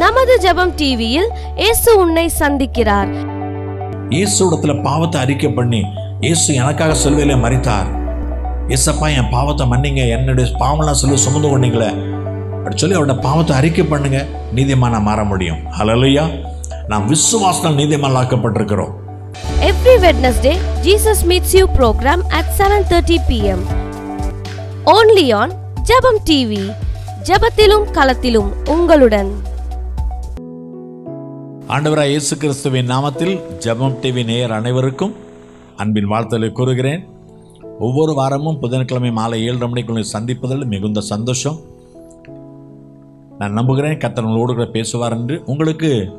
நமது ஜெபம் டிவியில் இயேசு உன்னை சந்திக்கிறார். இயேசுடத்துல பாவத்தை அறிக்கை பண்ணி இயேசு எனக்காக சிலுவையில மறித்தார் இயேசப்பா என் பாவத்தை மன்னிங்க என்னுடைய பாவம்லாம் சொல்லி சுமந்து கொண்டீங்களே. அப்படி சொல்லி அவரோட பாவத்தை அறிக்கை பண்ணுங்க நீதிமானா மாற முடியும். ஹalleluya நாம் விசுவாசத்தால் நீதிமானாக்கப்பட்டிருக்கிறோம் Every Wednesday, Jesus Meets You program at 7:30 p.m. Only on Jebam TV ஜெபத்திலும் களத்திலும் உங்களுடன். ஆண்டவராய் இயேசு கிறிஸ்துவின் நாமத்தில் ஜெபம் டிவி நேயர் அனைவருக்கும் அன்பின் வாழ்த்தலை கூறுகிறேன். ஒவ்வொரு வாரமும் புதன்கிழமை மாலை ஏழரை மணிக்குள்ளே சந்திப்பதில் மிகுந்த சந்தோஷம். நான் நம்புகிறேன் கர்த்தர் உங்களோடு கூட பேசுவார் என்று. உங்களுக்கு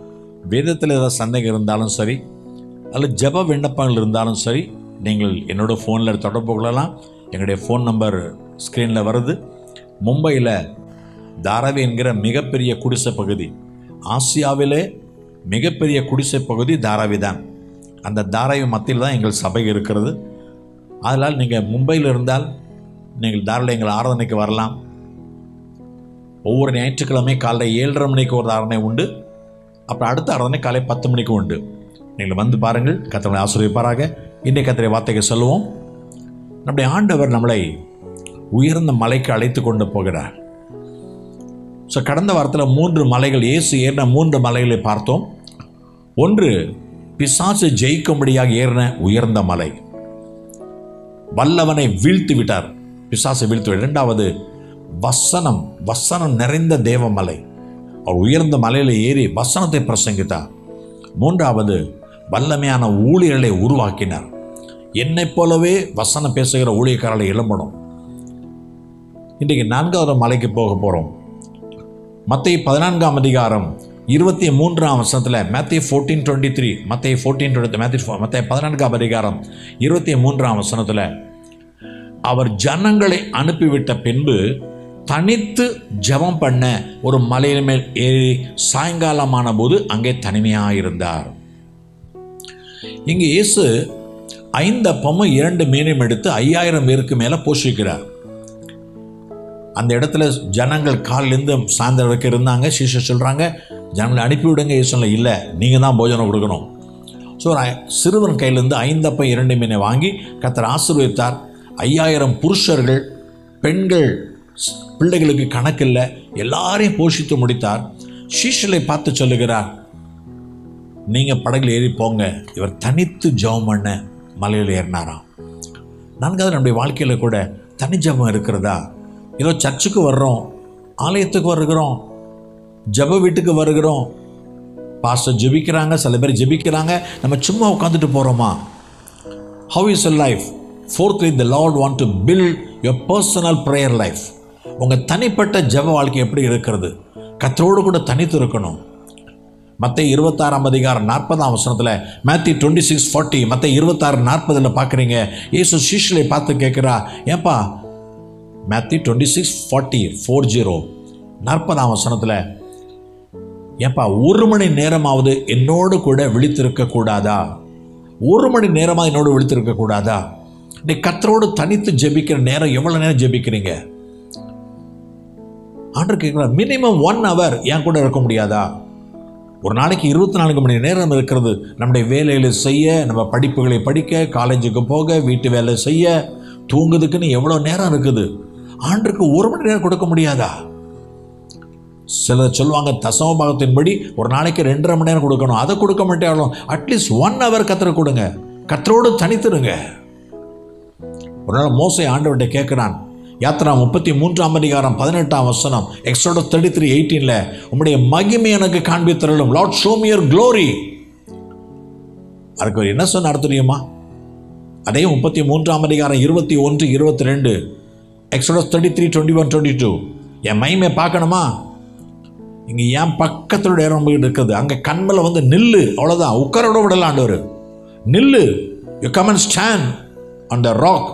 வேதத்தில் ஏதாவது சந்தேகம் இருந்தாலும் சரி அல்லது ஜெப விண்ணப்பங்கள் இருந்தாலும் சரி நீங்கள் என்னோட ஃபோனில் தொடர்பு கொள்ளலாம். எங்களுடைய ஃபோன் நம்பர் ஸ்க்ரீனில் வருது. மும்பையில் தாராவி என்கிற மிகப்பெரிய குடிசை பகுதி ஆசியாவிலே மிகப்பெரிய குடிசை பகுதி தாராவி தான். அந்த தாராவி மத்தியில் தான் எங்கள் சபை இருக்கிறது. அதனால் நீங்கள் மும்பையில் இருந்தால் நீங்கள் தாராள எங்கள் ஆராதனைக்கு வரலாம். ஒவ்வொரு ஞாயிற்றுக்கிழமை காலை ஏழரை மணிக்கு ஒரு ஆராதனை உண்டு. அப்புறம் அடுத்த ஆராதனை காலை பத்து மணிக்கு உண்டு. நீங்கள் வந்து பாருங்கள் கத்தனை ஆசிரியப்பாராக இன்றைய கத்திரை வார்த்தைக்கு சொல்லுவோம். நம்முடைய ஆண்டவர் நம்மளை உயர்ந்த மலைக்கு அழைத்து கொண்டு போகிறார். ஸோ கடந்த வாரத்தில் மூன்று மலைகள் இயேசு ஏறின மூன்று மலைகளை பார்த்தோம். ஒன்று பிசாசு ஜெயிக்கும்படியாக ஏறின உயர்ந்த மலை. வல்லவனை வீழ்த்து விட்டார். பிசாசை வீழ்த்து விட்டார். இரண்டாவது வசனம் வசனம் நிறைந்த தேவமலை அவர் உயர்ந்த மலையில் ஏறி வசனத்தை பிரசங்கித்தார். மூன்றாவது வல்லமையான ஊழியர்களை உருவாக்கினார். என்னைப் போலவே வசனம் பேசுகிற ஊழியக்காரர்களை எழும்பணும். இன்றைக்கு நான்காவது மலைக்கு போக போகிறோம் மத்திய பதினான்காம் அதிகாரம் இருபத்தி மூன்றாம் வசனத்தில் மேத்திய ஃபோர்டீன் டுவெண்ட்டி த்ரீ மத்திய ஃபோர்டீன் டுவெண்ட்டி மேத்திய மத்திய பதினான்காம் அதிகாரம் இருபத்தி மூன்றாம் வசனத்தில் அவர் ஜனங்களை அனுப்பிவிட்ட பின்பு தனித்து ஜெபம் பண்ண ஒரு மலையின் மேல் ஏறி சாயங்காலமான போது அங்கே தனிமையாக இருந்தார் இங்கே இயேசு ஐந்து அப்பமும் இரண்டு மீனையும் எடுத்து ஐயாயிரம் பேருக்கு மேலே போஷிக்கிறார். அந்த இடத்துல ஜனங்கள் காலிலேருந்து சாயந்தரம் வரைக்கும் இருந்தாங்க. சீஷ சொல்கிறாங்க ஜனங்களை அனுப்பிவிடுங்க இயேசுல இல்லை நீங்கள் தான் போஜனம் கொடுக்கணும். ஸோ சிறுவன் கையிலேருந்து ஐந்தப்பை இரண்டு மீனை வாங்கி கத்தர் ஆசீர்வதித்தார். ஐயாயிரம் புருஷர்கள் பெண்கள் பிள்ளைகளுக்கு பிள்ளைகளுக்கு கணக்கில்லை எல்லாரையும் போஷித்து முடித்தார். சீஷலை பார்த்து சொல்லுகிறார் நீங்கள் படகில் ஏறி போங்க இவர் தனித்து ஜெபம் பண்ண மலையில் ஏறினாராம். நான்காவது நம்முடைய வாழ்க்கையில் கூட தனி ஜெபம் இருக்கிறதா? ஏதோ சர்ச்சுக்கு வர்றோம் ஆலயத்துக்கு வருகிறோம் ஜெப வீட்டுக்கு வருகிறோம். பாஸ்டர் ஜெபிக்கிறாங்க சில பேர் ஜெபிக்கிறாங்க. நம்ம சும்மா உட்காந்துட்டு போகிறோமா how is a life fourthly the Lord want to build your personal prayer life உங்கள் தனிப்பட்ட ஜெப வாழ்க்கை எப்படி இருக்கிறது? கத்தரோடு கூட தனித்து இருக்கணும். மற்ற இருபத்தாறாம் அதிகாரம் நாற்பதாம் வசனத்தில் மேத்தி டுவெண்ட்டி சிக்ஸ் ஃபார்ட்டி மற்ற இருபத்தாறு நாற்பதில் பார்க்குறீங்க. இயேசு சீஷலை பார்த்து கேட்குறா ஏன்பா Matthew twenty six forty four zero நாற்பதாம் வசனத்தில் ஏன்பா ஒரு மணி நேரமாவது என்னோடு கூட விழித்திருக்க கூடாதா? ஒரு மணி நேரமாக என்னோடு விழித்திருக்க கூடாதா? நீ கத்தரோடு தனித்து ஜெபிக்கிற நேரம் எவ்வளோ நேரம் ஜெபிக்கிறீங்க? ஆண்டு கேட்குறா மினிமம் ஒன் ஹவர் என் கூட இருக்க முடியாதா? ஒரு நாளைக்கு இருபத்தி நான்கு மணி நேரம் இருக்கிறது. நம்முடைய வேலைகளை செய்ய நம்ம படிப்புகளை படிக்க காலேஜுக்கு போக வீட்டு வேலை செய்ய தூங்குதுக்குன்னு எவ்வளோ நேரம் இருக்குது? ஆண்டுக்கு ஒரு மணி நேரம் கொடுக்க முடியாதா? சிலர் சொல்லுவாங்க தசம பாகத்தின்படி ஒரு நாளைக்கு ரெண்டரை மணி நேரம் கொடுக்கணும். அதை கொடுக்க மாட்டேன். அட்லீஸ்ட் ஒன் ஹவர் கத்திர கொடுங்க. கத்தரோடு தனித்துருங்க. ஒரு நாள் மோசை ஆண்டவர்கிட்ட கேட்குறான் யாத்ரா முப்பத்தி மூன்றாம் அதிகாரம் பதினெட்டாம் வசனம் எக்ஸோட தேர்ட்டி த்ரீ எயிட்டீனில் உங்களுடைய மகிமை எனக்கு காண்பித்தரலும் லார்ட் ஷோமியர் க்ளோரி அதுக்கு அவர் என்ன சொன்னார் தெரியுமா? அதே முப்பத்தி மூன்றாம் அதிகாரம் இருபத்தி ஒன்று இருபத்தி ரெண்டு Exodus thirty three twenty one twenty two என் மகிமை பார்க்கணுமா? இங்கே என் பக்கத்தோட இடம் போயிட்டு இருக்குது. அங்கே கண்மலை வந்து நில்லு. அவ்வளோதான் உட்காரோட விடலாம் ஆண்டவர். நில்லு. யூ கம் அண்ட் ஸ்டாண்ட் அந்த த ராக்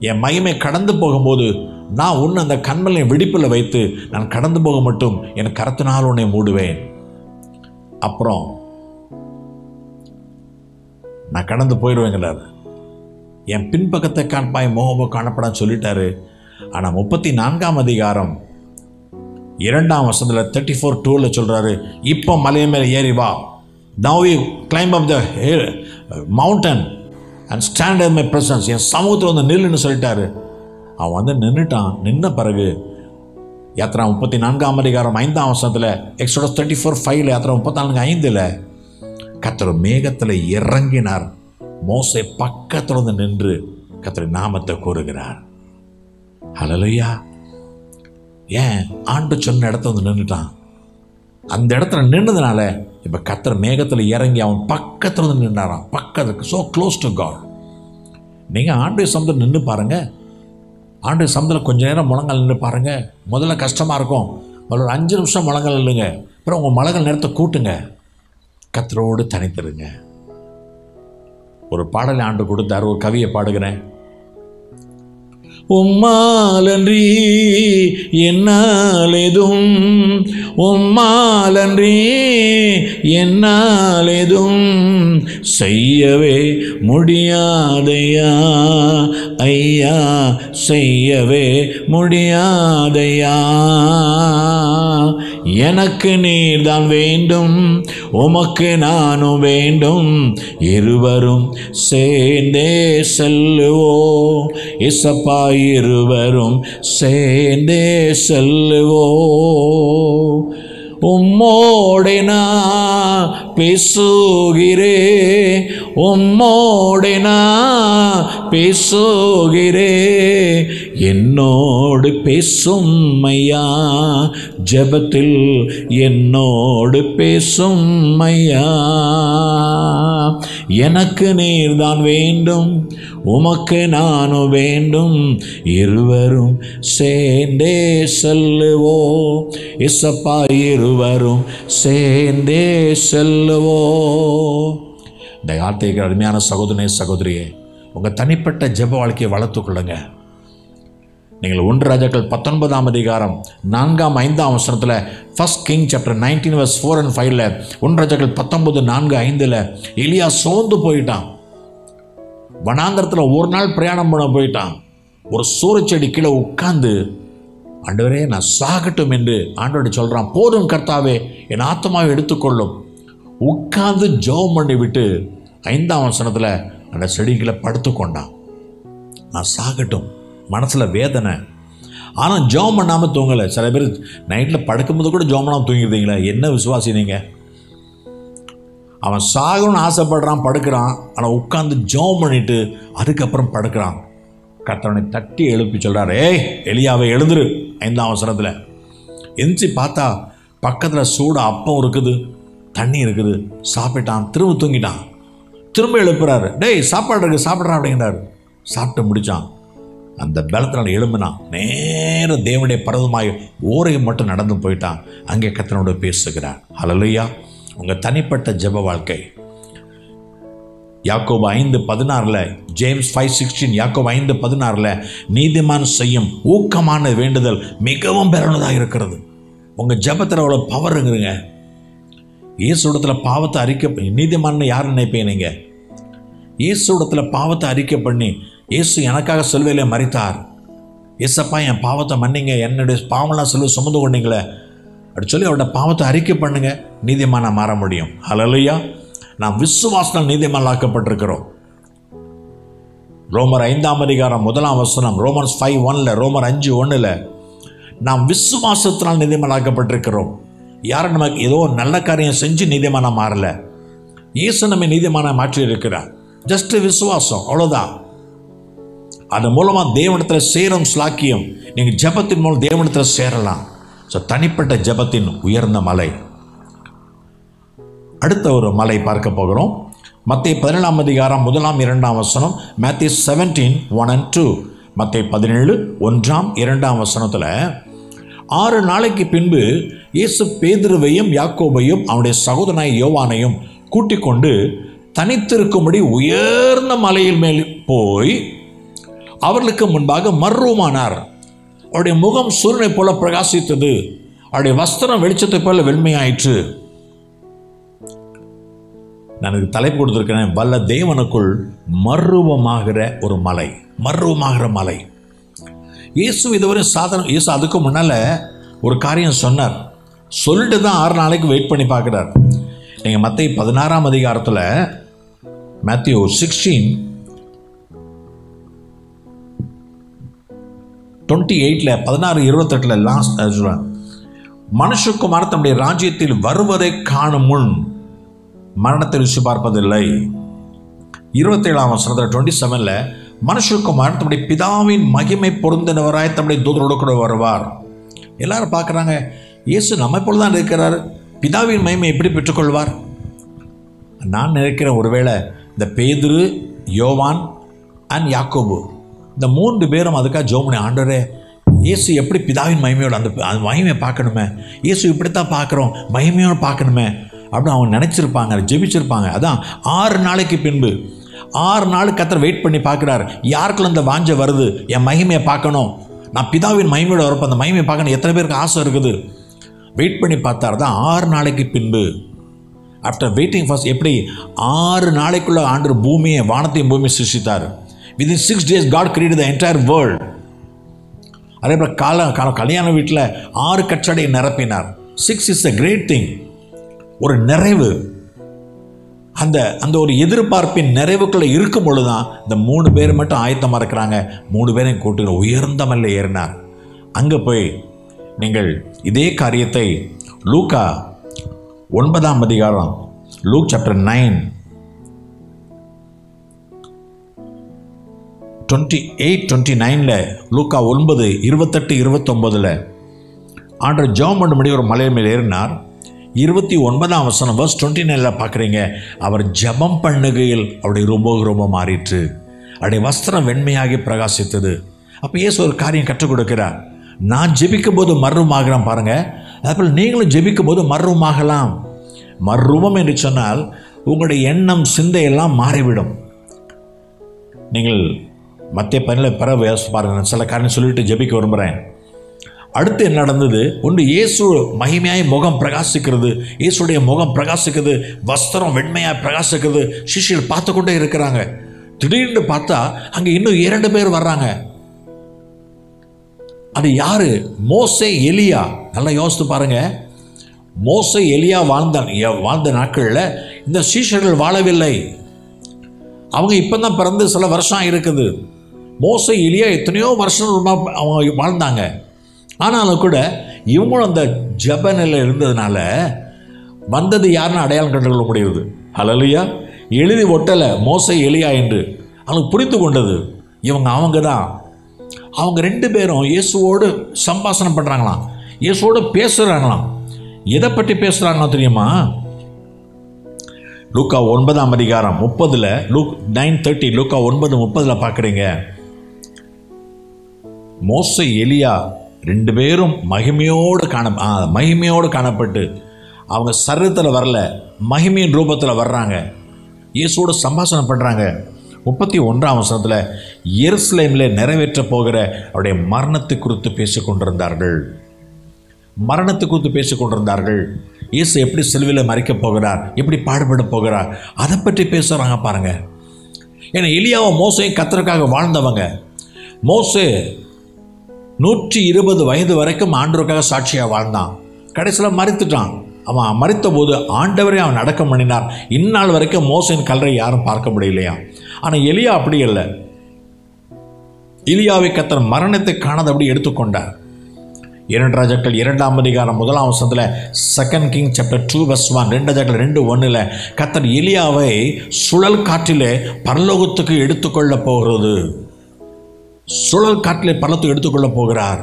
என் மகிமை கடந்து போகும்போது நான் உன்னை அந்த கண்மலை வெடிப்பில் வைத்து நான் கடந்து போக மட்டும் என் கரத்தினால் உன்னை மூடுவேன். அப்புறம் நான் கடந்து போயிடுவேங்கிறார் என் பின்பக்கத்தை காண்பாய் மோகமோ காணப்படான்னு சொல்லிட்டாரு. ஆனால் முப்பத்தி நான்காம் அதிகாரம் இரண்டாம் வருஷத்தில் தேர்ட்டி ஃபோர் டூவில் சொல்கிறாரு இப்போ மலையை மேலே ஏறி வா. Now you climb up the mountain and stand my presence என் சமூகத்தில் வந்து நில்லுன்னு சொல்லிட்டாரு. அவன் வந்து நின்றுட்டான் நின்ன பிறகு யாத்திரா முப்பத்தி நான்காம் அதிகாரம் ஐந்தாம் வசனத்தில் எக்ஸோட தேர்ட்டி ஃபோர் ஃபைவ்ல யாத்திரா முப்பத்தி நான்கு ஐந்தில் கத்தர் மேகத்தில் இறங்கினார். மோசை பக்கத்தில் வந்து நின்று கத்தர் நாமத்தை கூறுகிறார். ஹலலுயா ஏன்? ஆண்டு சொன்ன இடத்த வந்து நின்றுட்டான். அந்த இடத்துல நின்றதுனால இப்போ கத்தர் மேகத்தில் இறங்கி அவன் பக்கத்தில் வந்து நின்றாரான் பக்கத்துக்கு ஸோ க்ளோஸ் டு காட் நீங்கள் ஆண்டு சமத்தில் நின்று பாருங்கள் ஆண்டு சமத்தில் கொஞ்ச நேரம் முழங்கால் நின்று பாருங்கள் முதல்ல கஷ்டமாக இருக்கும். முதல்ல ஒரு அஞ்சு நிமிஷம் முழங்கால் இல்லைங்க அப்புறம் உங்கள் முழங்கால் நேரத்தை கூட்டுங்க. கத்தரோடு தனித்திருங்க. ஒரு பாடலை ஆண்டு கொடுத்தார் ஒரு கவியை பாடுகிறேன். உம்மாலன்றி என்னால் எதும் உம்மாலன்றி என்னால் எதும் செய்யவே முடியாதையா? ஐயா செய்யவே முடியாதையா? எனக்கு நீர்தான் வேண்டும் உமக்கு நானும் வேண்டும். இருவரும் சேர்ந்தே செல்லுவோ. இசப்பா இருவரும் சேர்ந்தே செல்லுவோ. உம்மோடே நான் பேசுகிறே உம்மோடே நான் பேசுகிறே. என்னோடு பேசும் ஐயா ஜெபத்தில் என்னோடு பேசும் ஐயா. எனக்கு நீர்தான் வேண்டும் உமக்கு நானு வேண்டும் இருவரும் சேர்ந்தே செல்லுவோ. இசப்பா இருவரும் சேர்ந்தே செல்லுவோ. இந்த வார்த்தைக்கு அருமையான சகோதரனே சகோதரியே உங்கள் தனிப்பட்ட ஜெப வாழ்க்கையை வளர்த்துக்கொள்ளுங்க நீங்கள் ஒன்று ராஜாக்கள் பத்தொன்பதாம் அதிகாரம் நான்காம் ஐந்தாம் அவசரத்தில் first king chapter nineteen verse four and ஃபைவ்ல ஒன்று ராஜாக்கள் பத்தொன்பது நான்கு ஐந்தில் எலியா சோர்ந்து போயிட்டான். வனாந்தரத்தில் ஒரு நாள் பிரயாணம் பண்ண போயிட்டான். ஒரு சூறச்செடி கீழே உட்காந்து ஆண்டவரே நான் சாகட்டும் என்று ஆண்டவரை சொல்கிறான் போதும் கர்த்தாவே என் ஆத்மாவை எடுத்துக்கொள்ளும். உட்கார்ந்து ஜெபம் பண்ணி விட்டு ஐந்தாம் வசனத்தில் அந்த செடிகளை படுத்துக்கொண்டான் நான் சாகட்டும் மனசில் வேதனை. ஆனால் ஜெபம் பண்ணாமல் தூங்கலை. சில பேர் நைட்டில் படுக்கும்போது கூட ஜெபம் பண்ணாமல் தூங்கிடுறீங்களா என்ன விசுவாசி நீங்கள் அவன் சாகணும்னு ஆசைப்படுறான் படுக்கிறான். ஆனால் உட்காந்து ஜோம் பண்ணிட்டு அதுக்கப்புறம் படுக்கிறான். கத்தவனை தட்டி எழுப்பி சொல்கிறார் ஏய் எலியாவை எழுந்துரு இந்த அவசரத்தில் எந்திச்சு பார்த்தா பக்கத்தில் சூட அப்பம் இருக்குது தண்ணி இருக்குது. சாப்பிட்டான் திரும்ப தூங்கிட்டான். திரும்ப எழுப்புறாரு டேய் சாப்பாடு இருக்கு சாப்பிட்றான் அப்படிங்கிறாரு. சாப்பிட்டு முடித்தான் அந்த பலத்தினால் எழும்பினான். நேரம் தேவனுடைய பர்வதமாய் ஓரையும் மட்டும் நடந்து போயிட்டான். அங்கே கத்தனோட பேசுகிறார். ஹalleluya. உங்கள் தனிப்பட்ட ஜெப வாழ்க்கை. யாக்கோபு ஐந்து பதினாறில் ஜேம்ஸ் ஃபைவ் சிக்ஸ்டீன் யாக்கோபு ஐந்து பதினாறில் நீதிமான் செய்யும் ஊக்கமான வேண்டுதல் மிகவும் பெறணுதாக இருக்கிறது. உங்கள் ஜெபத்தில் அவ்வளோ பவருங்கிறங்க இயேசுடத்தில் பாவத்தை அறிக்கை நீதிமான்னு யார் நினைப்பீங்க நீங்கள் இயேசுடத்தில் பாவத்தை அறிக்கை பண்ணி இயேசு எனக்காக சிலுவையில மறித்தார் இயேசப்பா என் பாவத்தை மன்னிங்க என்னுடைய பாவம்லாம் சொல்லி சுமந்து கொண்டீங்களே. அப்படி சொல்லி அவரோட பாவத்தை அறிக்கை பண்ணுங்க. நீதிமானா மாற முடியும். ஹalleluya நாம் விசுவாசனால் நீதிமானாக்கப்பட்டிருக்கிறோம் ரோமர் ஐந்தாம் அதிகாரம் முதலாம் வசனம் ரோமன்ஸ் ஃபைவ் ஒன்ல ரோமர் அஞ்சு ஒன்றில் நாம் விசுவாசத்தினால் நீதிமானாக்கப்பட்டிருக்கிறோம் யாரும் நமக்கு ஏதோ நல்ல காரியம் செஞ்சு நீதிமானா மாறல. இயேசு நம்ம நீதிமான மாற்றி இருக்கிறார் ஜஸ்ட் விசுவாசம் அவ்வளோதான் அது மூலமாக தேவனத்தில் சேரும் ஸ்லாக்கியம் நீங்கள் ஜெபத்தின் மூலம் தேவனத்தில் சேரலாம். ஸோ தனிப்பட்ட ஜெபத்தின் உயர்ந்த மலை. அடுத்த ஒரு மலை பார்க்க போகிறோம். மத்திய பதினேழாம் அதிகாரம் முதலாம் இரண்டாம் வசனம் Matthew seventeen one and two மத்திய பதினேழு ஒன்றாம் இரண்டாம் வசனத்தில் ஆறு நாளைக்கு பின்பு இயேசு பேதுருவையும் யாக்கோபையும் அவனுடைய சகோதரனாய் யோவானையும் கூட்டிக் கொண்டு தனித்திருக்கும்படி உயர்ந்த மலையில் மேல் போய் அவர்களுக்கு முன்பாக மர்வமானார். அவருடைய முகம் சூரியனை போல பிரகாசித்தது. அவருடைய வஸ்திரம் வெளிச்சத்தை போல வெண்மையாயிற்று. நான் இதுக்கு தலைப்பு கொடுத்துருக்கிறேன். வல்ல தேவனுக்குள் மர்வமாகிற ஒரு மலை. மர்வமாகிற மலை. இயேசு இதுவரை சாதனம் இயேசு அதுக்கு முன்னால் ஒரு காரியம் சொன்னார். சொல்லிட்டு தான் ஆறு நாளைக்கு வெயிட் பண்ணி பார்க்குறார். நீங்கள் மற்ற பதினாறாம் அதிகாரத்தில் மேத்யூ சிக்ஸ்டீன் டுவெண்ட்டி எயிட்டில் பதினாறு இருபத்தெட்டில் லாஸ்ட் சொல்லுவேன் மனுஷகுமார் தம்முடைய ராஜ்யத்தில் வருவதை காணும் முன் மரணத்தை ருசி பார்ப்பதில்லை. இருபத்தேழாம் வசனத்தில் டுவெண்ட்டி செவனில் மனுஷகுமார் தம்முடைய பிதாவின் மகிமை பொருந்தினவராய் தம்முடைய தூதரோடு கூட வருவார். எல்லாரும் பார்க்குறாங்க இயேசு நம்ம போல தான் இருக்கிறார். பிதாவின் மகிமை எப்படி பெற்றுக்கொள்வார்? நான் நினைக்கிறேன் ஒருவேளை இந்த பேதுரு யோவான் அண்ட் யாக்கோபு இந்த மூன்று பேரும் அதுக்காக ஜோமனி ஆண்டவரே இயேசு எப்படி பிதாவின் மகிமையோட அந்த அந்த மகிமையை பார்க்கணுமே? இயேசு இப்படித்தான் பார்க்குறோம் மகிமையோடு பார்க்கணுமே? அப்படின்னு அவங்க நினச்சிருப்பாங்க ஜெபிச்சிருப்பாங்க. அதான் ஆறு நாளைக்கு பின்பு ஆறு நாள் கத்தர் வெயிட் பண்ணி பார்க்குறாரு. யாருக்குள்ள இந்த வாஞ்ச வருது? என் மகிமையை பார்க்கணும். நான் பிதாவின் மகிமையோட வரப்போ அந்த மகிமையை பார்க்கணும். எத்தனை பேருக்கு ஆசை இருக்குது? வெயிட் பண்ணி பார்த்தாரு. தான் ஆறு நாளைக்கு பின்பு. ஆஃப்டர் வெயிட்டிங் ஃபர்ஸ்ட் எப்படி? ஆறு நாளைக்குள்ளே ஆண்டு பூமியை வானத்தையும் பூமியை சிருஷித்தார் within six days God create the entire world அதே போல் கால கால கல்யாண வீட்டில் ஆறு கச்சடையை நிரப்பினார். Six is a great thing ஒரு நிறைவு. அந்த அந்த ஒரு எதிர்பார்ப்பின் நிறைவுக்குள்ளே இருக்கும் பொழுது தான் இந்த மூணு பேர் மட்டும் ஆயத்தமாக இருக்கிறாங்க. மூணு பேரையும் கூட்டு உயர்ந்த மல்ல ஏறினார். அங்கே போய் நீங்கள் இதே காரியத்தை லூக்கா ஒன்பதாம் அதிகாரம் Luke chapter nine twenty eight twenty நைனில் லூக்கா ஒன்பது இருபத்தெட்டு இருபத்தொம்போதில் ஆண்டர் ஜெபம் பண்ணும்படி ஒரு மலை மேல் ஏறினார். இருபத்தி ஒன்பதாம் வசனம் வர்ஸ் டுவெண்ட்டி நைனில் பார்க்குறீங்க அவர் ஜெபம் பண்ணுகையில் அவருடைய ரொம்ப ரொம்ப மாறிற்று. அவருடைய வஸ்திரம் வெண்மையாகி பிரகாசித்தது. அப்போ ஏசு ஒரு காரியம் கற்றுக் கொடுக்கிறார். நான் ஜெபிக்கும் போது மர்வமாகிறேன் பாருங்கள் அதேபோல் நீங்களும் ஜெபிக்கும் போது மர்வமாகலாம் மர்வம் என்று சொன்னால் உங்களுடைய எண்ணம் சிந்தையெல்லாம் மாறிவிடும். நீங்கள் மத்திய பதினில் பிற வேச பாருங்கள் சில காரணம் சொல்லிட்டு ஜெபிக்க விரும்புகிறேன் அடுத்து என்ன நடந்தது? ஒன்று இயேசு மகிமையாய் முகம் பிரகாசிக்கிறது. இயேசுடைய முகம் பிரகாசிக்கிறது வஸ்திரம் வெண்மையாக பிரகாசிக்கிறது. சிஷியர் பார்த்து கொண்டே இருக்கிறாங்க. திடீர்னு பார்த்தா அங்கே இன்னும் இரண்டு பேர் வர்றாங்க. அது யாரு? மோசே எலியா. நல்லா யோசித்து பாருங்க. மோசே எலியா வாழ்ந்த வாழ்ந்த நாட்களில் இந்த சீஷர்கள் வாழவில்லை. அவங்க இப்போ தான் பிறந்து சில வருஷம் இருக்குது மோசை எலியா எத்தனையோ வருஷம் அவங்க வாழ்ந்தாங்க. ஆனாலும் கூட இவங்களும் அந்த ஜப நிலை இருந்ததுனால வந்தது யாருன்னு அடையாளம் கண்டுகொள்ள முடியுது ஹலலியா எழுதி ஒட்டலை மோசை எலியா என்று. அவனுக்கு புரிந்து கொண்டது. இவங்க அவங்க தான். அவங்க ரெண்டு பேரும் இயேசுவோடு சம்பாஷணம் பண்ணுறாங்களாம் இயேசுவோடு பேசுகிறாங்களாம் எதை பற்றி பேசுகிறாங்களோ தெரியுமா? லூக்கா ஒன்பதாம் அதிகாரம் முப்பதில் லூக் நைன் தேர்ட்டி லூக்கா ஒன்பது முப்பதில் பார்க்குறீங்க. மோசை எலியா ரெண்டு பேரும் மகிமையோடு காண ஆ, மகிமையோடு காணப்பட்டு அவங்க சரீரத்தில் வரல மகிமையின் ரூபத்தில் வர்றாங்க. இயேசுவோட சம்பாஷணம் பண்ணுறாங்க முப்பத்தி ஒன்றாம் வசனத்தில் எருசலேமில் நிறைவேற்ற போகிற அவருடைய மரணத்தை குறித்து பேசிக்கொண்டிருந்தார்கள் மரணத்தை குறித்து பேசிக்கொண்டிருந்தார்கள் இயேசு எப்படி செல்வியில் மறைக்கப் போகிறார் எப்படி பாடுபட போகிறார் அதை பற்றி பேசுகிறாங்க பாருங்கள் ஏன்னா எலியாவும் மோசையும் கத்தருக்காக வாழ்ந்தவங்க. மோசே நூற்றி இருபது வயது வரைக்கும் ஆண்டவருக்காக சாட்சியாக வாழ்ந்தான். கடைசியில் மறித்துட்டான். அவன் மறித்த போது ஆண்டவரே அவன் அடக்கம் பண்ணினார். இந்நாள் வரைக்கும் மோசையின் கல்லறை யாரும் பார்க்க முடியலையா? ஆனால் எலியா அப்படி இல்லை எலியாவை கத்தர் மரணத்தை காணாதபடி எடுத்துக்கொண்டார். இரண்டு ராஜாக்கள் இரண்டாம் அதிகாரம் முதலாம் வசனத்தில் second king chapter two verse one ரெண்டு ராஜாக்கள் ரெண்டு ஒன்றில் கத்தர் எலியாவை சுழல் காற்றிலே பரலோகத்துக்கு எடுத்துக்கொள்ள போகிறது. சுழல் காற்றிலே பரலத்துக்கு எடுத்துக்கொள்ள போகிறார்.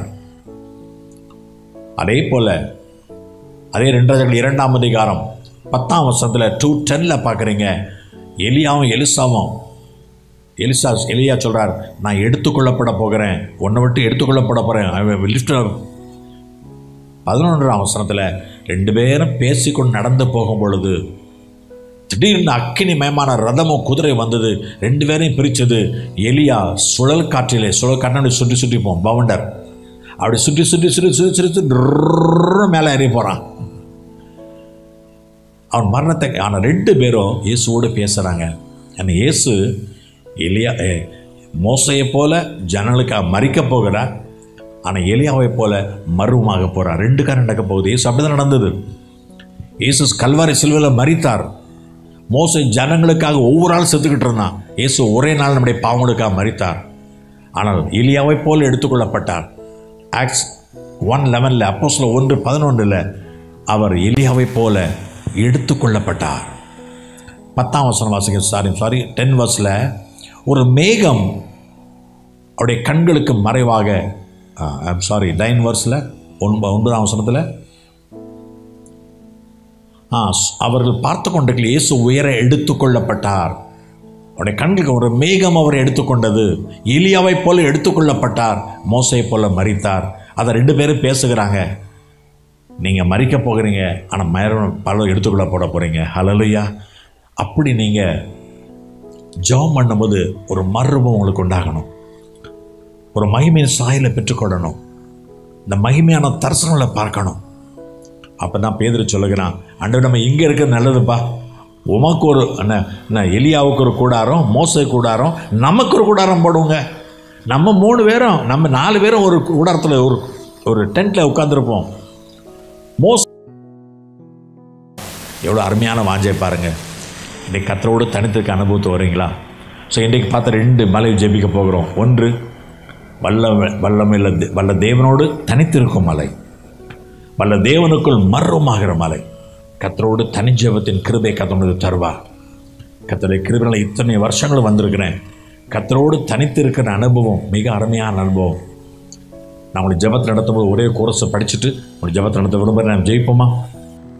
அதே போல அதே ரெண்டாவது இரண்டாம் அதிகாரம் பத்தாம் வருஷத்தில் டூ டென்னில் பார்க்குறீங்க. எலியாவும் எலிசாவும் எலிசா எலியா சொல்கிறார் நான் எடுத்துக்கொள்ளப்பட போகிறேன். உன்னை விட்டு எடுத்துக்கொள்ளப்பட போகிறேன் லிஃப்ட் பதினொன்றாம் அவசரத்தில் ரெண்டு பேரும் பேசிக்கொண்டு நடந்து போகும் பொழுது திடீர்னு அக்கினி மயமான ரதமும் குதிரை வந்தது. ரெண்டு பேரையும் பிரித்தது. எலியா சுழல் காற்றிலே சுழல் காற்றாடி சுற்றி சுற்றி போவோம் பவுண்டர். அப்படி சுற்றி சுற்றி சுற்றி சுற்றி சுற்றி மேலே ஏறி போகிறான் அவன் மரணத்தை ஆனால் ரெண்டு பேரும் இயேசுவோடு பேசுகிறாங்க ஆனால் இயேசு எலியா ஏ, மோசையை போல ஜனங்களுக்காக மறிக்க போகிறார் ஆனால் எலியாவை போல மருவமாக போகிறார் ரெண்டு காரம் நடக்க போகுது. இயேசு அப்படிதான் நடந்தது. இயேசு கல்வாரி சிலுவையில் மறித்தார் மோச ஜனங்களுக்காக ஒவ்வொரு ஆள் செத்துக்கிட்டு இருந்தான். இயேசு ஒரே நாள் நம்முடைய பாவங்களுக்காக மறித்தார் ஆனால் எலியாவை போல் எடுத்துக்கொள்ளப்பட்டார். ஆக்ஸ் ஒன் லெவனில் அப்போஸ்ல ஒன்று பதினொன்றில் அவர் எலியாவை போல எடுத்துக்கொள்ளப்பட்டார். பத்தாம் வசனம் வாசிக்க சாரி சாரி டென் வர்ஸில் ஒரு மேகம் அவருடைய கண்களுக்கு மறைவாக ஐம் சாரி நைன் வர்ஸில் ஒன்ப ஒன்பதாம் வசனத்தில் அவர்கள் பார்த்து கொண்டிருக்கல இயேசு உயர எடுத்துக்கொள்ளப்பட்டார். அவருடைய கண்களுக்கு ஒரு மேகம் அவர் எடுத்துக்கொண்டது. எலியாவை போல எடுத்துக்கொள்ளப்பட்டார். மோசையை போல மறித்தார் அதை ரெண்டு பேரும் பேசுகிறாங்க. நீங்கள் மறிக்க போகிறீங்க. ஆனால் மரணம் பல எடுத்துக்கொள்ள போட போகிறீங்க ஹலலுயா அப்படி நீங்கள் ஜெபம் பண்ணும்போது ஒரு மர்மம் உங்களுக்கு உண்டாகணும். ஒரு மகிமையின் சாயலை பெற்றுக்கொள்ளணும். இந்த மகிமையான தரிசனங்களை பார்க்கணும். அப்போ தான் பேதர் சொல்லுகிறான் அண்டவர் நம்ம இங்கே இருக்கிறது நல்லதுப்பா. உமக்கு ஒரு என்ன எலியாவுக்கு ஒரு கூடாரம் மோசை கூடாரம் நமக்கு ஒரு கூடாரம் போடுவோங்க. நம்ம மூணு பேரும் நம்ம நாலு பேரும் ஒரு கூடாரத்தில் ஒரு ஒரு டென்ட்டில் உட்காந்துருப்போம் மோஸ் எவ்வளோ அருமையான வாஞ்சை பாருங்க. இன்றைக்கு கத்தரோடு தனித்திருக்க அனுபவத்தை வரீங்களா ஸோ இன்றைக்கு பார்த்த ரெண்டு மலை ஜெபிக்க போகிறோம். ஒன்று வல்ல வல்லமில்ல தே- வல்ல தேவனோடு தனித்திருக்கும் மலை. வல்ல தேவனுக்குள் மர்வமாகிற மலை. கத்தரோடு தனிஜெபத்தின் கிருபை கத்தனோடு தருவா. கத்தருடைய கிருபினால் இத்தனை வருஷங்கள் வந்திருக்கிறேன். கத்தரோடு தனித்து இருக்கிற அனுபவம் மிக அருமையான அனுபவம். நான் ஜபத்தில் ஜெபத்தில் நடத்தும்போது ஒரே கோரஸை படிச்சுட்டு உங்களுக்கு ஜெபத்தில் நடத்த விரும்புகிறேன். நான் ஜெயிப்போமா?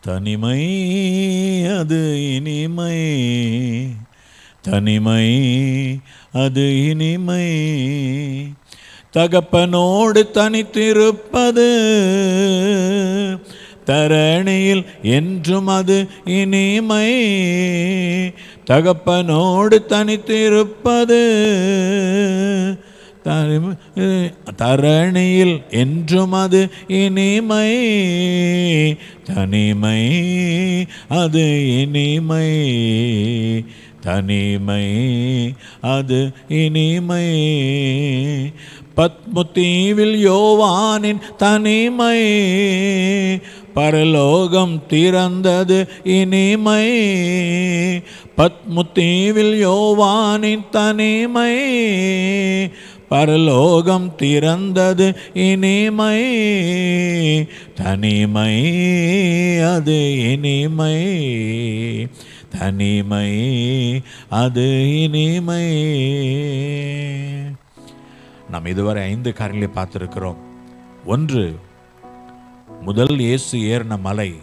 தனிமை அது இனிமை. தனிமை அது இனிமை. தகப்பனோடு தனித்திருப்பது தரணியில் என்றும் அது இனிமை. தகப்பனோடு தனித்திருப்பது தரணியில் என்றும் அது இனிமை. தனிமை அது இனிமை. தனிமை அது இனிமை. பத்முத்தீவில் யோவானின் தனிமை. பரலோகம் திறந்தது இனிமை. பத்முத்தீவில் யோவானின் தனிமை. பரலோகம் திறந்தது இனிமை. தனிமை அது இனிமை. தனிமை அது இனிமை. நாம் இதுவரை ஐந்து காரியங்களை பார்த்துருக்கிறோம். ஒன்று முதல் இயேசு ஏறின மலை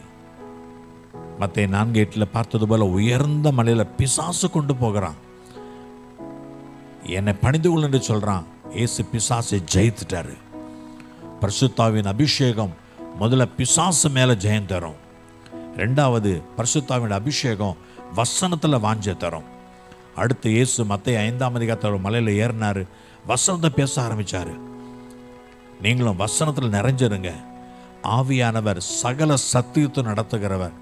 மற்ற நான்கு எட்டில் பார்த்தது போல உயர்ந்த மலையில் பிசாசு கொண்டு போகிறான். என்னை பணிந்து கொள் என்று சொல்றான். இயேசு பிசாசை ஜெயித்துட்டாரு. பரிசுத்தாவின் அபிஷேகம் முதல்ல பிசாசு மேலே ஜெயம் தரும். ரெண்டாவது பரிசுத்தாவின் அபிஷேகம் வசனத்தில் வாஞ்ச தரும். அடுத்து இயேசு மற்ற ஐந்தாம் அதிகாரத்தில் மலையில் ஏறினார். வசனத்தை பேச ஆரம்பிச்சாரு. நீங்களும் வசனத்தில் நிறைஞ்சிருங்க. ஆவியானவர் சகல சத்தியத்தை நடத்துகிறவர்.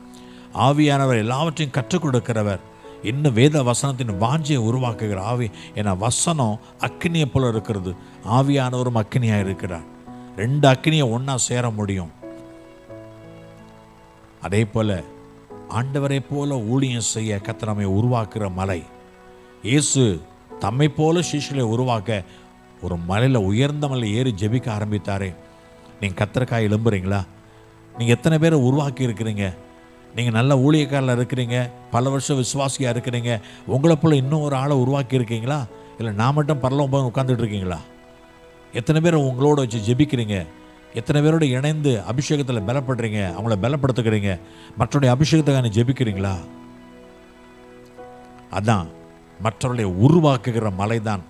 ஆவியானவர் எல்லாவற்றையும் கற்றுக் கொடுக்கிறவர். இன்னும் வேத வசனத்தின் வாஞ்சியை உருவாக்குகிற ஆவி என வசனம் அக்னியை போல இருக்கிறது. ஆவியானவரும் அக்னியாக இருக்கிறார். ரெண்டு அக்னியை ஒன்றா சேர முடியும். அதே போல ஆண்டவரை போல ஊழியம் செய்ய கத்தனமை உருவாக்குற மலை. இயேசு தம்மை போல சிஷ்யலை உருவாக்க ஒரு மலையில் உயர்ந்த மலையில் ஏறி ஜெபிக்க ஆரம்பித்தாரே. நீங்கள் கத்திரக்காய் எழும்புறீங்களா? நீங்கள் எத்தனை பேரை உருவாக்கி இருக்கிறீங்க நீங்கள் நல்ல ஊழியக்காரில் இருக்கிறீங்க பல வருஷம் விசுவாசியாக இருக்கிறீங்க உங்களை போல் இன்னும் ஒரு ஆளை உருவாக்கி இருக்கீங்களா இல்லை நான் மட்டும் பரலவம் போய் உட்காந்துட்டு இருக்கீங்களா எத்தனை பேர் உங்களோட வச்சு ஜெபிக்கிறீங்க? எத்தனை பேரோட இணைந்து அபிஷேகத்தில் பலப்படுறீங்க? அவங்கள பலப்படுத்துக்கிறீங்க மற்றவருடைய அபிஷேகத்துக்கான ஜெபிக்கிறீங்களா? அதான் மற்றவர்களை உருவாக்குகிற மலை தான்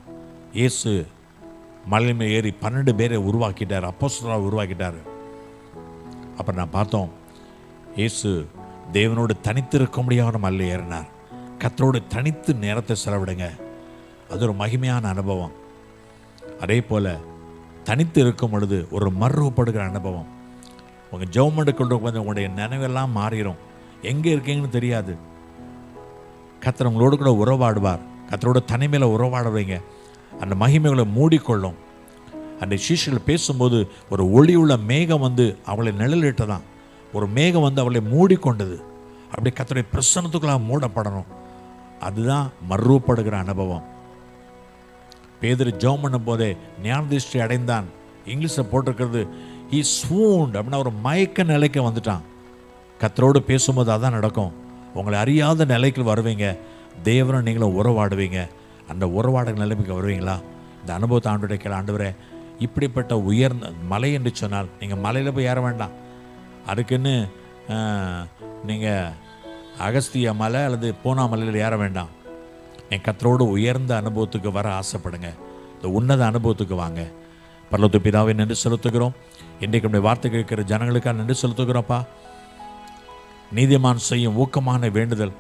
இயேசு மலை மேல் ஏறி பன்னெண்டு பேரை உருவாக்கிட்டார் அப்போஸ்தலாக உருவாக்கிட்டார். அப்புறம் நான் பார்த்தோம் இயேசு தேவனோடு தனித்திருக்க முடியாத மலை ஏறினார். கத்தரோடு தனித்து நேரத்தை செலவிடுங்க. அது ஒரு மகிமையான அனுபவம். அதே போல் தனித்து இருக்கும் பொழுது ஒரு மறுவப்படுகிற அனுபவம். உங்கள் ஜவுமெண்ட் கொண்டு வந்து உங்களுடைய நினைவெல்லாம் மாறிடும் எங்கே இருக்கீங்கன்னு தெரியாது. கத்தர் உங்களோடு கூட உறவாடுவார். கத்தரோட தனிமையில் உறவாடுவீங்க அந்த மகிமைகளை மூடிக்கொள்ளும். அந்த சீஷர்கள் பேசும்போது ஒரு ஒளியுள்ள மேகம் வந்து அவளை நிழலிட்டதான் ஒரு மேகம் வந்து அவளை மூடிக்கொண்டது. அப்படி கத்தருடைய பிரசனத்துக்குள்ளாக மூடப்படணும். அதுதான் மறுவப்படுகிற அனுபவம். பேதர் ஜோம் பண்ணும் போதே ஞானதிஷ்டி அடைந்தான். இங்கிலீஷில் போட்டிருக்கிறது ஹீ ஸ்வூண்ட் அப்படின்னா ஒரு மயக்க நிலைக்கு வந்துட்டான். கத்தரோடு பேசும்போது அதான் நடக்கும். உங்களை அறியாத நிலைக்கு வருவீங்க. தேவனை நீங்களும் உறவாடுவீங்க. அந்த உறவாட நிலைமைக்கு வருவீங்களா? இந்த அனுபவத்தை ஆண்டு கேள். ஆண்டவரே இப்படிப்பட்ட உயர்ந்த மலை என்று சொன்னால் நீங்கள் மலையில் போய் ஏற வேண்டாம். அதுக்குன்னு நீங்கள் அகஸ்திய மலை அல்லது பூனா மலையில் ஏற வேண்டாம். என் கத்தரோடு உயர்ந்த அனுபவத்துக்கு வர ஆசைப்படுங்க. இந்த உன்னத அனுபவத்துக்கு வாங்க. பரலத்து பிதாவை நின்று செலுத்துகிறோம். இன்றைக்கு நம்முடைய வார்த்தை கேட்கிற ஜனங்களுக்காக நின்று செலுத்துகிறோம்ப்பா. நீதிமான் செய்யும் ஊக்கமான வேண்டுதல்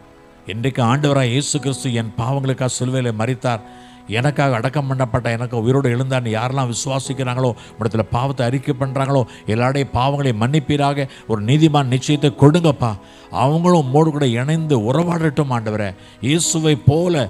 இன்றைக்கு ஆண்டவராக இயேசு கிறிஸ்து என் பாவங்களுக்காக சிலுவையில் மறித்தார் எனக்காக அடக்கம் பண்ணப்பட்ட எனக்கு உயிரோடு எழுந்தான்னு யாரெல்லாம் விசுவாசிக்கிறாங்களோ இடத்துல பாவத்தை அறிக்கை பண்ணுறாங்களோ எல்லாருடைய பாவங்களை மன்னிப்பீராக. ஒரு நீதிமான் நிச்சயத்தை கொடுங்கப்பா. அவங்களும் உம்மோடு கூட இணைந்து உறவாடட்டும் ஆண்டவரை. இயேசுவை போல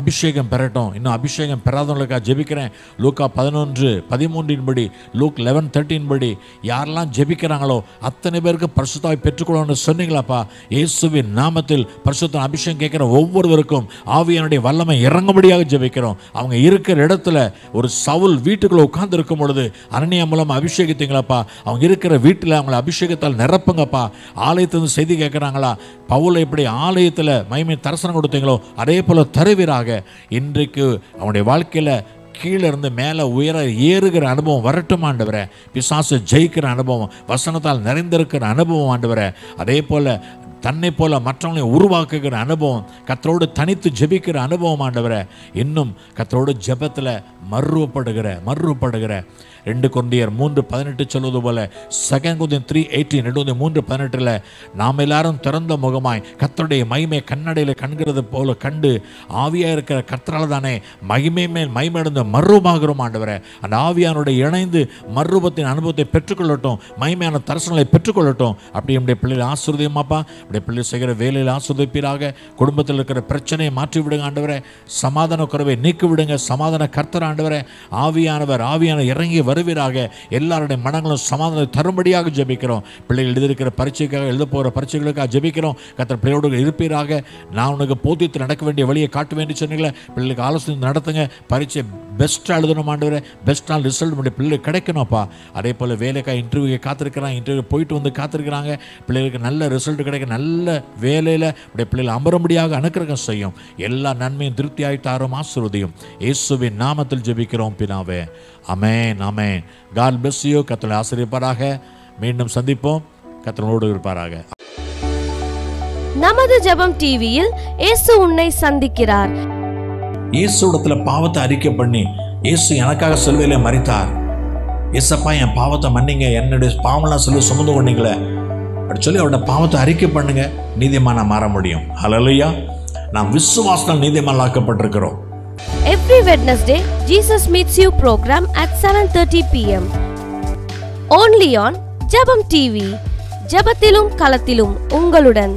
அபிஷேகம் பெறட்டும். இன்னும் அபிஷேகம் பெறாதவங்களுக்காக ஜெபிக்கிறேன். லூக்கா பதினொன்று பதிமூன்றின் படி லூக் லெவன் தேர்ட்டின் படி யாரெல்லாம் ஜெபிக்கிறாங்களோ அத்தனை பேருக்கு பரிசுத்தாவை பெற்றுக்கொள்ளணும்னு சொன்னீங்களாப்பா? இயேசுவின் நாமத்தில் பரிசுத்தம் அபிஷேகம் கேட்குற ஒவ்வொருவருக்கும் ஆவியனுடைய வல்லமை இறங்கும்படியாக ஜெபிக்கிறோம். அவங்க இருக்கிற இடத்துல ஒரு சவுல் வீட்டுக்குள்ளே உட்கார்ந்து இருக்கும் பொழுது அரண்யா மூலம் அபிஷேகித்தீங்களாப்பா? அவங்க இருக்கிற வீட்டில் அவங்கள அபிஷேகத்தால் நிரப்புங்கப்பா. ஆலயத்திலிருந்து செய்தி கேட்குறாங்களா? பவுலை எப்படி ஆலயத்தில் மைமை தரிசனம் கொடுத்தீங்களோ அதே போல் தருவீராக. இன்றைக்கு அவனுடைய வாழ்க்கையில் கீழே இருந்து மேலே உயர ஏறுகிற அனுபவம் வரட்டும் ஆண்டவரை. பிசாசு ஜெயிக்கிற அனுபவம் வசனத்தால் நிறைந்திருக்கிற அனுபவம் ஆண்டவரை. அதே போல் தன்னை போல மற்றவங்களை உருவாக்குகிற அனுபவம் கத்தரோடு தனித்து ஜெபிக்கிற அனுபவம் ஆண்டவரை. இன்னும் கத்தரோடு ஜெபத்தில் மறுவப்படுகிற மறுவப்படுகிற ரெண்டு கொண்டியர் மூன்று பதினெட்டு சொல்வது போல செகண்ட் கொந்தியன் த்ரீ எயிட்டீன் ரெண்டு வந்து மூன்று பதினெட்டில் நாம் எல்லாரும் திறந்த முகமாய் கத்தருடைய மகிமை கண்ணடையில் கண்கிறது போல கண்டு ஆவியாக இருக்கிற கத்தரால் தானே மகிமை மேல் மகிமையடைந்து மர்வமாகிறோம் ஆண்டவரை. அந்த ஆவியானுடைய இணைந்து மறுரூபத்தின் அனுபவத்தை பெற்றுக்கொள்ளட்டும் மகிமையான தரிசனங்களை பெற்றுக்கொள்ளட்டும். அப்படி நம்முடைய பிள்ளைகள் ஆசிரியமாப்பா நம்முடைய பிள்ளை செய்கிற வேலையில் ஆசிரியப்பீராக குடும்பத்தில் இருக்கிற பிரச்சனையை மாற்றி விடுங்க ஆண்டவரை. சமாதான குறைவை நீக்கி விடுங்க சமாதான கர்த்தர் ஆண்டவரை. ஆவியானவர் ஆவியான இறங்கி வருவீராக. எல்லாருடைய மனங்களும் சமாதானம் தரும்படியாக ஜெபிக்கிறோம். பிள்ளைகள் எழுதியிருக்கிற பரீட்சைக்காக எழுத போகிற பரீட்சைகளுக்காக ஜெபிக்கிறோம். கத்தர் பிள்ளையோடு இருப்பீராக. நான் உனக்கு போதித்து நடக்க வேண்டிய வழியை காட்ட வேண்டிய சொன்னீங்களே பிள்ளைகளுக்கு ஆலோசனை நடத்துங்க. பரீட்சை பெஸ்ட்டாக எழுதணும் ஆண்டவரே? பெஸ்ட்டான ரிசல்ட் நம்முடைய பிள்ளைகளுக்கு கிடைக்கணும்ப்பா. அதே போல் வேலைக்காக இன்டர்வியூக்கு காத்திருக்கிறாங்க இன்டர்வியூ போயிட்டு வந்து காத்திருக்கிறாங்க. பிள்ளைகளுக்கு நல்ல ரிசல்ட் கிடைக்க நல்ல வேலையில் உடைய பிள்ளைகள் அமரும்படியாக அனுக்கிரகம் செய்யும். எல்லா நன்மையும் திருப்தியாய் தாரும் ஆசிர்வதியும். இயேசுவின் நாமத்தில் ஜெபிக்கிறோம் பினாவே amen amen God bless you. கத்தலை ஆசிரியப்பாராக மீண்டும் சந்திப்போம். கத்தனோடு இருப்பாராக. நமது ஜெபம் டிவியில் இயேசு உன்னை சந்திக்கிறார். இயேசுடத்துல பாவத்தை அறிக்கை பண்ணி இயேசு எனக்காக சிலுவையில மறித்தார் இயேசப்பா என் பாவத்தை மன்னிங்க. என்னுடைய பாவம்லாம் சொல்லி சுமந்து கொண்டீங்களே. அப்படி சொல்லி அவரோட பாவத்தை அறிக்கை பண்ணுங்க. நீதிமானா மாற முடியும். ஹalleluya நாம் விசுவாசத்தால் நீதிமானாக்கப்பட்டிருக்கிறோம் Every Wednesday, Jesus Meets You program at 7:30 p.m. Only on Jabam TV. ஜபத்திலும் களத்திலும் உங்களுடன்